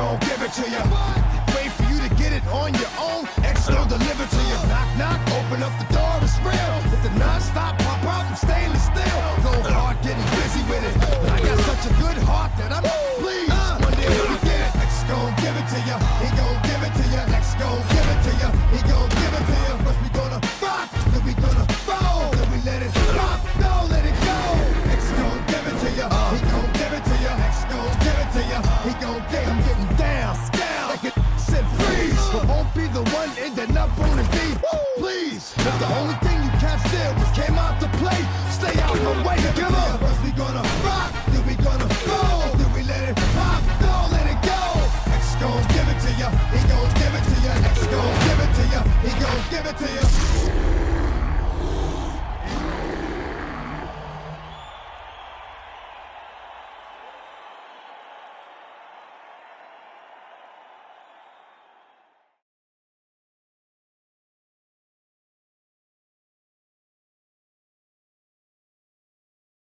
it to you. Wait for you to get it on your own. X gon' deliver to you. Knock, knock, open up the door, it's real. With the non-stop pop out from stainless steel. Go hard, getting busy with it. I got such a good heart that I'm pleased. One day we get it. X gon' give it to you. He gon' give it to you. X gon' give it to you. He gon' give it to you. First we gonna rock, then we gonna roll, then we let it pop, don't let it go. X gon' give it to you. He gon' give it to you. X gon' give it to you. He gon' get. I'm getting down, Please, the only thing you can't steal was came out to play, stay out my way. To give up.